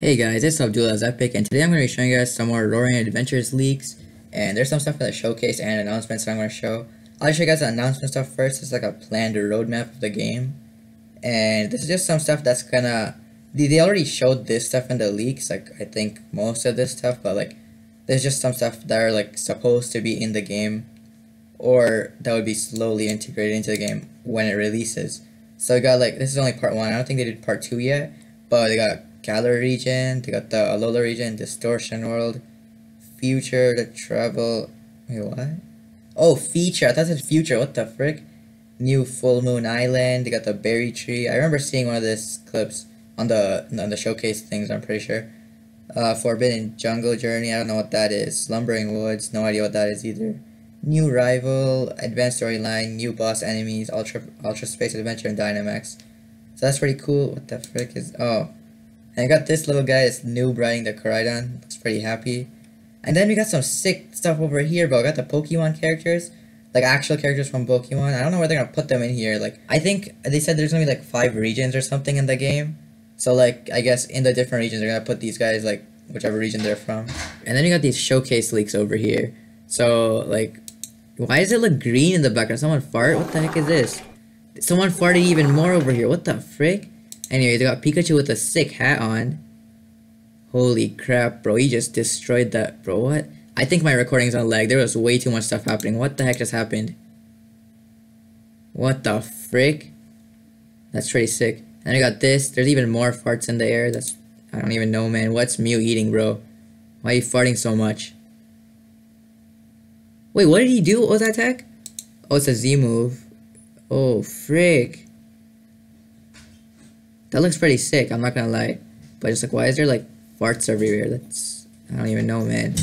Hey guys, it's Abdullah Epic, and today I'm going to be showing you guys some more Rorian Adventures leaks, and there's some stuff in the showcase and announcements that I'm going to show. I'll show you guys the announcement stuff first, it's like a planned roadmap of the game, and this is just some stuff that's gonna, they, they already showed this stuff in the leaks, like I think most of this stuff, but like, there's just some stuff that are like supposed to be in the game, or that would be slowly integrated into the game when it releases. So we got like, this is only part one, I don't think they did part two yet, but they got Galar region, they got the Alola region, Distortion World, Future, the Travel, wait what? Oh, Feature, I thought it said Future, what the frick? New Full Moon Island, they got the Berry Tree, I remember seeing one of these clips on the, on the showcase things, I'm pretty sure. Uh, Forbidden Jungle Journey, I don't know what that is. Slumbering Woods, no idea what that is either. New Rival, Advanced Storyline, New Boss Enemies, Ultra, Ultra Space Adventure, and Dynamax. So that's pretty cool. What the frick is... Oh, and I got this little guy, it's new riding the Koraidon. Looks pretty happy. And then we got some sick stuff over here, bro. I got the Pokemon characters. Like actual characters from Pokemon. I don't know where they're gonna put them in here. Like I think they said there's gonna be like five regions or something in the game. So like I guess in the different regions they're gonna put these guys like whichever region they're from. And then you got these showcase leaks over here. So like why does it look green in the background? Someone fart? What the heck is this? Someone farted even more over here. What the frick? Anyway, they got Pikachu with a sick hat on. Holy crap, bro. He just destroyed that. Bro, what? I think my recording's on lag. There was way too much stuff happening. What the heck just happened? What the frick? That's pretty sick. And I got this. There's even more farts in the air. That's... I don't even know, man. What's Mew eating, bro? Why are you farting so much? Wait, what did he do? What was that attack? Oh, it's a Z move. Oh, frick. That looks pretty sick, I'm not gonna lie. But it's like, why is there like farts everywhere? That's, I don't even know, man.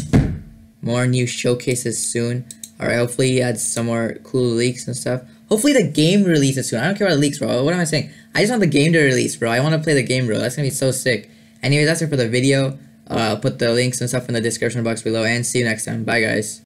More new showcases soon. Alright, hopefully he adds some more cool leaks and stuff. Hopefully the game releases soon. I don't care about the leaks, bro. What am I saying? I just want the game to release, bro. I want to play the game, bro. That's gonna be so sick. Anyways, that's it for the video. Uh, I'll put the links and stuff in the description box below. And see you next time. Bye, guys.